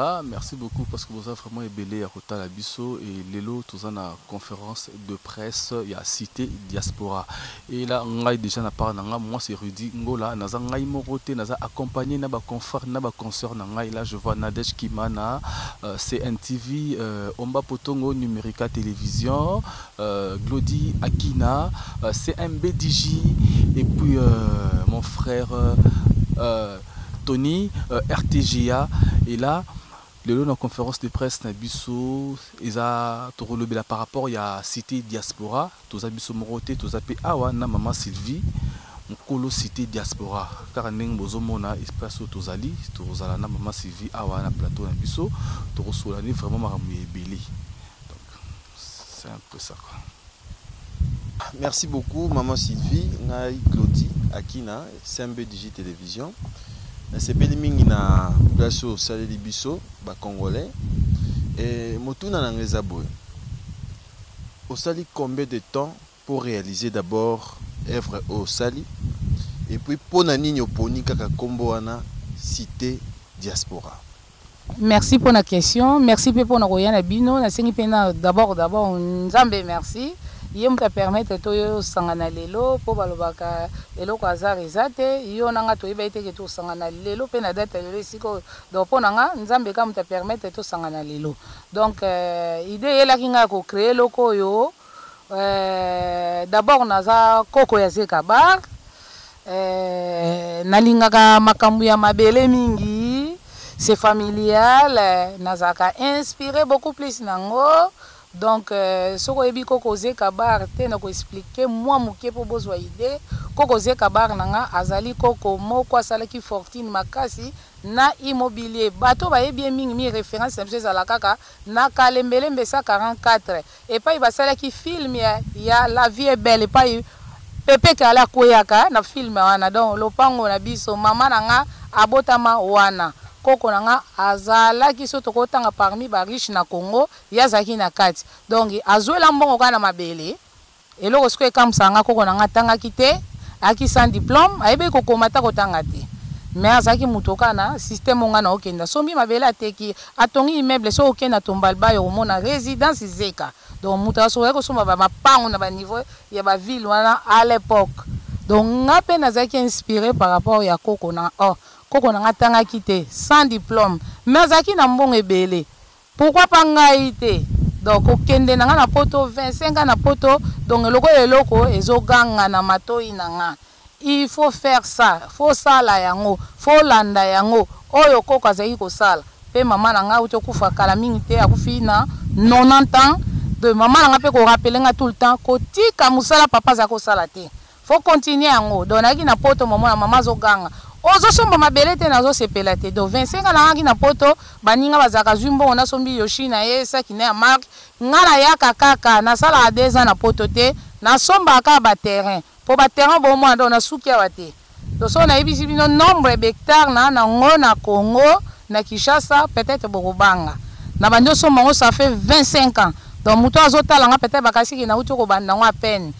Ah merci beaucoup parce que boza vraiment ebele ya kotala biso et lelo toza na conférence de presse ya cité diaspora et là ngai déjà na part nanga moi c'est Rudy Ngola naza ngai moko te naza accompagné na ba confrères na ba consoeurs na ngai là je vois Nadège Kimana euh, CNTV euh, Omba Potongo Numerica Télévision euh, Glody Akina euh, CMBDJ et puis euh, mon frère euh, Tony euh, RTGA et là lelo na conférence de presse na biso eza tokolobela par rapport ya cité diaspora toza biso moko te toza pe awa na maman Sylvie mokolo cité diaspora kaka ndenge bozomona espace oyo tozali tokozala na mama sylvie awa na plateau na biso tokosolani vraiment makambo ya ebele C'est un peu ça quoi. Merci beaucoup maman Sylvie, ngai Claudie Akina, CMB Digi Télévision. nasepeli mingi na place oyo osaleli biso bacongolais e, motuna na ngai eza boye osali combien de temps po realiser d'abord oeuvre oyo osali et puis pona nini oponi kaka kombo wana site diaspora? Merci pona question merci pe pona koya na bino nasengi pe na d'abord d'abord nzambe merci ye mutu a permettre to yo sangana lelo po balobaka eloko hasard eza te yo na nga toyebaki te ke to sangana lelo pe na date ya lelo esika oyo donc pona nga nzambe ka mutu a permettre to sangana lelo donc euh, idee eyelaki nga ya ko creer eloko oyo Euh, d'abord naza koko ya Zeka Bar. Euh, nalingaka makambo ya mabele mingi. C'est familial, euh, nazalaka inspiré beaucoup plus nango. Donc euh, soki oyebi koko Zeka Bar te na ko expliquer mwa moke mpo bozwa idée. Koko Zeka Bar na nga azali koko moko asalaki fortune makasi na immobilier. Bato bayebi ye mingi mingi, référence na biso ezala kaka na Kalembelembe 144. epai basalaki film ya, ya la vie est belle epai pepe kale akweyaka eh, na film wana donc lopango na biso mama na nga abotama wana koko na nga azalaki so tokotanga parmi ba riche na congo ye azalaki na kati donc azwela mbongo kaka na mabele Eloko sikoyo ekamwisaka nga koko na nga atangaki te, ayaki sans diplome, ayebaki kokoma ata kotanga te. Mais azalaki moto kaka na système oyo nga nakokende asombi mabele ateki, atongi immeuble soki okende na Tombalbaye okomona residence zeka. Donc moto asokaki kosomba ba mapangu na ba niveau ya ba ville wana a l'epoque. Donc nga pe nazalaki inspire par rapport ya koko na nga. Or koko na nga atangaki te, sans diplome, mais azalaki na mbongo ebele. Pourquoi pas ngai te? Donc kokende na nga na poto, vince nga na poto, donc lokola eloko ezo ganga na matoyi na nga. Il faut faire ça, faut sala yango, faut landa yango, oyo koko azalaki kosala. Pe mama na nga awuti okufa kala mingi te, akufi na 90 ans, donc mama na nga pe ko rappeler nga tout le temps, kotika musala papa azalaki kosala te. Faut continuer yango donc nayaki na poto momona mama azoganga ozosomba mabele te nazosepela te donc 25 nga nangaki na poto baninga bazalaka azwi mbongo nasombi yoshi na ye saki na ya marke nga nayaka kaka nasalaka deux ans na poto te nasombaka kaka baterrain mpo baterrain bomona donc nasuki awa te donc soki nayebisi bino nombre bectare na na ngo na congo na kinshasa peut-être bokobanga na bandi osomba ngo ça fait 25 ans donc moto azotala nga peut-être bakasiki nauti okobanda yango apene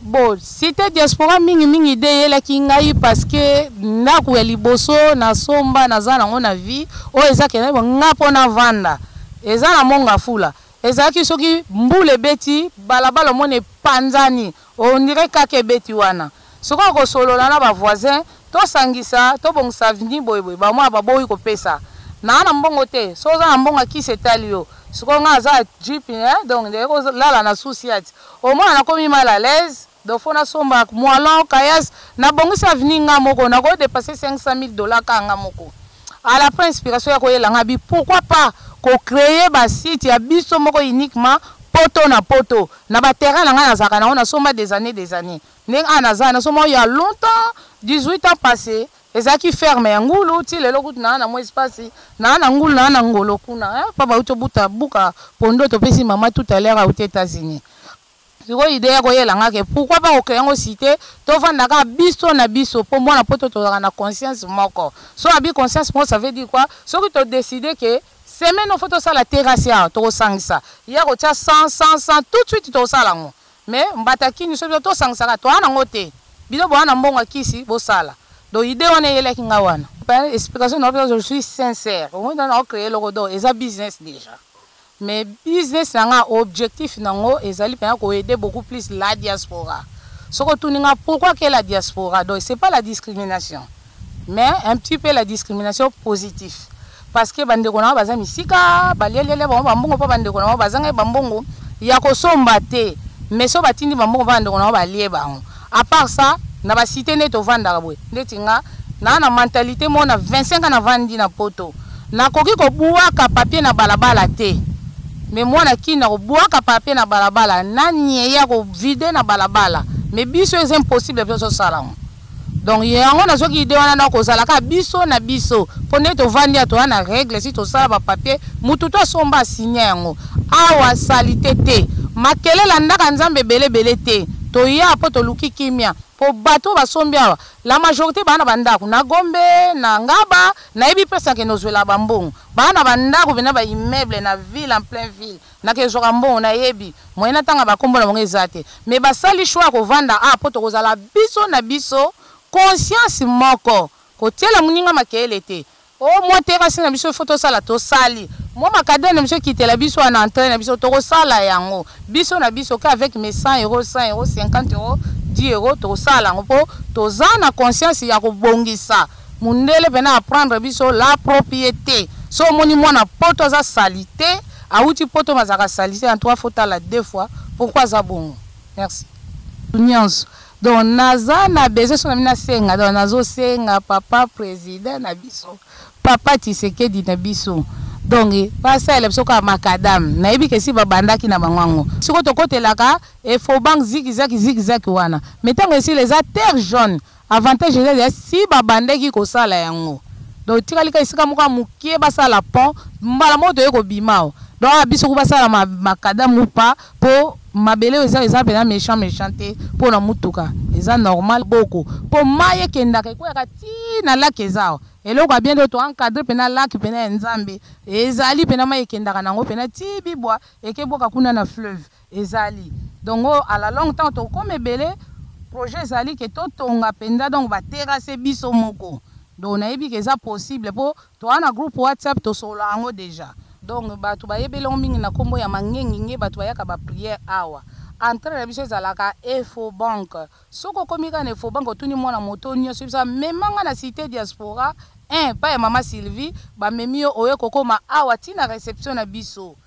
Bo site diaspora mingi mingi de yelaki ngai parce que ndaku ya liboso na somba na za nango na vie oyo eza kenda bo nga pona vanda eza na monga fula ezalaki soki mbule beti balabala mone panzani on dirait kaka ebeti wana soki oko solola na ba voisin to sangisa to bongisa avenue boye boye ba mwa ba boyi ko pesa na na mbongo te so oza na mbongo kisi etali yo soki nga za jeep eh donc de ko lala na souciate Omona nakomi mal à l'aise donc faut nasomba moellon, caillasse, nabongisa avenue nga moko, nakoki depasser 500 mille dollars kaka nga moko. A la fin inspiration yako yela nga bi pourquoi pas ko creer ba sites ya biso moko uniquement poto na poto na ba terrains na nga nazalaka na yango nasomba des annees des annees ndenge awa naza nasomba yango il ya longtemps 18 ans passes Ezalaki ferme ya ngulu ti lelo kutu naa na mua espace naa na ngulu naa na ngolo kuna hein pa bawuti obuta buka pondu topesi maman tout à l'heure awuti etats unis sikoyo idee yako yela nga ke pourquoi pas ko creer ngo site to vanda kaka biso na biso po muana poto tozalaka na conscience moko soki abi conscience moko ça veut dire quoi soki to decider ke semaine oyo faut tosala terrasse awa toko sangisa yako tia 100 100 100 tout de suite toko sala ngo Mais mbata kin biso biso to sangisaka toa na ngo te bino boa na mbongo ya kisi bo sala donc idee wana eyelaki nga wana pene explication na yo je suis sincère omoni na nao cree eloko donc eza business dejà mais business na nga objectif na ngo ezali pena ko aider beaucoup plus la diaspora soki otuni nga pourquoi que la diaspora donc c'est pas la discrimination mais un petit peu la discrimination positif parce que bandeko na bango baza misika balialialia bango bambongo mpo bandeko na bango bazangai bambongo ya kosomba te mais so batindi bambongo mpo bandeko na bango balie bango à part ça na basite nde tovandaka boye ndeti nga naa na mentalité moko na 25 ans navandi na poto nakoki kobwaka papier na balabala te me mwana kini nakobwaka papier na balabala nani eye akovide na balabala me biso eza impossible biso tosala yango donc yango nazwaki ide wana na kozalaka biso na biso mpo nde tovandi ya toya na règle si tosala bapapier motu to asomba asinya yango awa salite te makelele andaka nzambe ebele ebele te toya mpo toluki kimia mpo bato oyo basombi awa la majorité baa na bandako na gombe na ngaba nayebi mpe sakende ozwela bambongo baa na bandako mpena baimmeuble na ville en plein ville Na ke zwaka mbongo na yebi moyen na tanga ba kombo na bango eza te mais ba sali choix ya ko vanda awa po toko zala biso na biso conscience moko ko tiela muninga makelele te o mwa terrasse na biso il faut to sala to sali mwa macadam na biso kitela biso awa na entree na biso toko sala yango biso na biso ke avec mes 100 euros 100 euros 50 euros 10 euros toko sala yango po toza na conscience ya ko bongisa Mundele pena apprendre biso la propriete so omoni mwana poto aza salite awuti poto mazaka salite en tout cas faut tala deux fois pourquoi aza bongo merci nyonso donc naza na besoin so na bino nasenga donc nazosenga papa president na biso papa tisekedi na biso donc basalela biso kaka makadame nayebi ke esi babandaki na bango yango sikoyo tokotelaka efobank zikizaki zikizaki wana mai ntango esila eza terre jaune Avantage eza dejà si ba bandaki ko sala yango donc etikali ka esika moko ya mukie ba sala pont mbala moko toye ko bima awa donc awa biso ku ba sala ma macadam ou pas po mabele oyo eza eza pena mechant mechant te po na mutuka eza normal boko po mayi ekendaka ekweyaka ti na lac eza awa eloko ya bien to to encadre pena lac pena ya nzambe ezali pena mayi ekendaka na yango pena ti bibwa eke bwaka kuna na fleuve Ezali donc oyo à la longue temps tokoma ebele projet ezali ke totonga mpenza donc baterase biso moko donc nayebi ke eza possible mpo toa na groupe whatsapp tosolola yango deja donc bato bayebeli yango mingi na nkombo ya mangenginge bato bayaka bapriere awa entrée na biso ezalaka efobank soki okomi kaka na efobank otuni mwana moto nyonso biso amema ngai na cité diaspora un eh, pa ya mama sylvie bamemi yo oye kokoma awa ntina reception na biso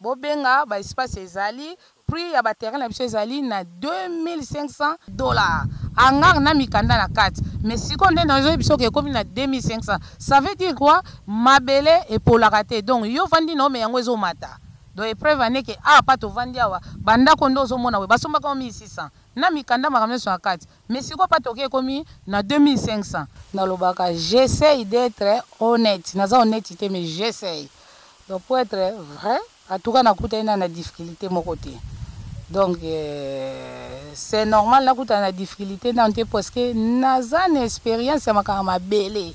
Bobenga ba espace ezali. Prix ya ba terrain na biso ezali na 2500 dollars. Hangar na mikanda na kati. Mais sikoyo nde nazo yebiso ke ekomi na 2500. Ça veut dire quoi? Mabele epolaka te. Donc yo ovandi na yo mais yango ezo mata. Donc epreuve en est ke awa pa tovandi awa ba ndako nde ozo mona boye. Ba sombaka yango 1600 na mikanda makambo nionso na kati. Mais sikoyo patoke ekomi na 2500. Nalobaka j'essaye d'etre honnete, naza honnete te mais j'essaye donc pour etre vrai en tout cas nakutani na na difficulté moko te donc euh, c'est normal nakutana na difficulté nano te parce que naza na expérience ya makambo mabele